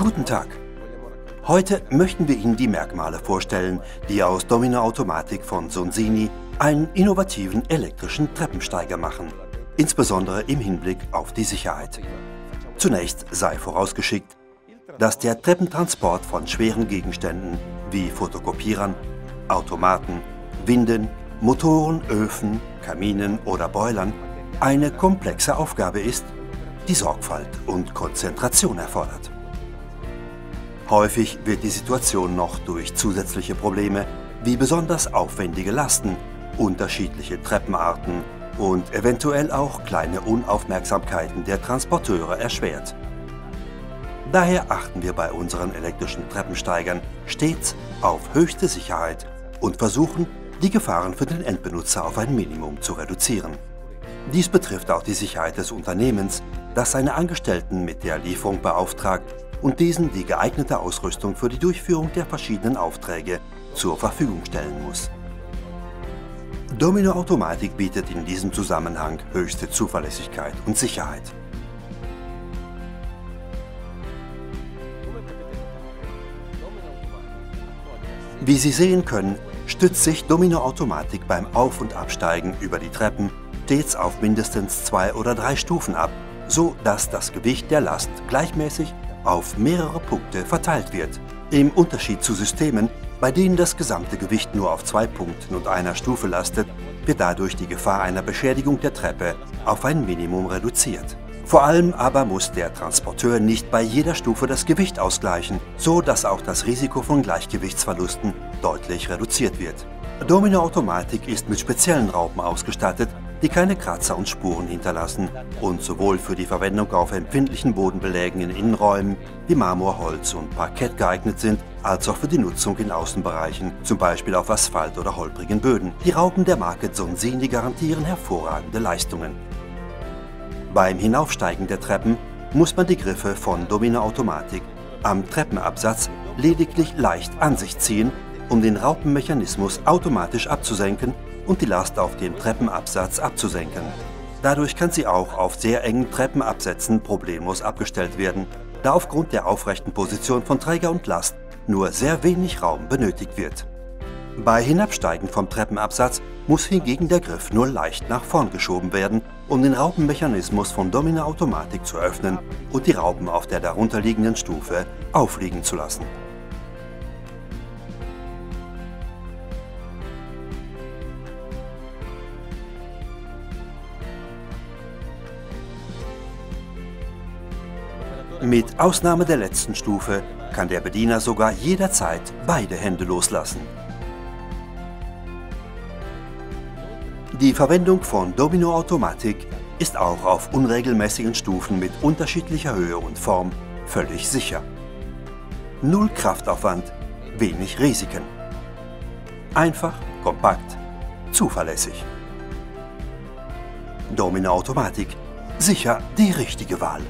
Guten Tag. Heute möchten wir Ihnen die Merkmale vorstellen, die aus Domino-Automatik von Sonsini einen innovativen elektrischen Treppensteiger machen, insbesondere im Hinblick auf die Sicherheit. Zunächst sei vorausgeschickt, dass der Treppentransport von schweren Gegenständen wie Fotokopierern, Automaten, Winden, Motoren, Öfen, Kaminen oder Boilern eine komplexe Aufgabe ist, die Sorgfalt und Konzentration erfordert. Häufig wird die Situation noch durch zusätzliche Probleme wie besonders aufwendige Lasten, unterschiedliche Treppenarten und eventuell auch kleine Unaufmerksamkeiten der Transporteure erschwert. Daher achten wir bei unseren elektrischen Treppensteigern stets auf höchste Sicherheit und versuchen, die Gefahren für den Endbenutzer auf ein Minimum zu reduzieren. Dies betrifft auch die Sicherheit des Unternehmens, das seine Angestellten mit der Lieferung beauftragt und diesen die geeignete Ausrüstung für die Durchführung der verschiedenen Aufträge zur Verfügung stellen muss. Domino Automatik bietet in diesem Zusammenhang höchste Zuverlässigkeit und Sicherheit. Wie Sie sehen können, stützt sich Domino Automatik beim Auf- und Absteigen über die Treppen stets auf mindestens zwei oder drei Stufen ab, so dass das Gewicht der Last gleichmäßig auf mehrere Punkte verteilt wird. Im Unterschied zu Systemen, bei denen das gesamte Gewicht nur auf zwei Punkten und einer Stufe lastet, wird dadurch die Gefahr einer Beschädigung der Treppe auf ein Minimum reduziert. Vor allem aber muss der Transporteur nicht bei jeder Stufe das Gewicht ausgleichen, so dass auch das Risiko von Gleichgewichtsverlusten deutlich reduziert wird. Domino Automatik ist mit speziellen Raupen ausgestattet, die keine Kratzer und Spuren hinterlassen und sowohl für die Verwendung auf empfindlichen Bodenbelägen in Innenräumen wie Marmor, Holz und Parkett geeignet sind, als auch für die Nutzung in Außenbereichen, zum Beispiel auf Asphalt oder holprigen Böden. Die Raupen der Marke Sonsini garantieren hervorragende Leistungen. Beim Hinaufsteigen der Treppen muss man die Griffe von Domino Automatik am Treppenabsatz lediglich leicht an sich ziehen, um den Raupenmechanismus automatisch abzusenken und die Last auf dem Treppenabsatz abzusenken. Dadurch kann sie auch auf sehr engen Treppenabsätzen problemlos abgestellt werden, da aufgrund der aufrechten Position von Träger und Last nur sehr wenig Raum benötigt wird. Bei Hinabsteigen vom Treppenabsatz muss hingegen der Griff nur leicht nach vorn geschoben werden, um den Raupenmechanismus von Domina Automatik zu öffnen und die Raupen auf der darunterliegenden Stufe aufliegen zu lassen. Mit Ausnahme der letzten Stufe kann der Bediener sogar jederzeit beide Hände loslassen. Die Verwendung von Domino Automatik ist auch auf unregelmäßigen Stufen mit unterschiedlicher Höhe und Form völlig sicher. Null Kraftaufwand, wenig Risiken. Einfach, kompakt, zuverlässig. Domino Automatik, sicher die richtige Wahl.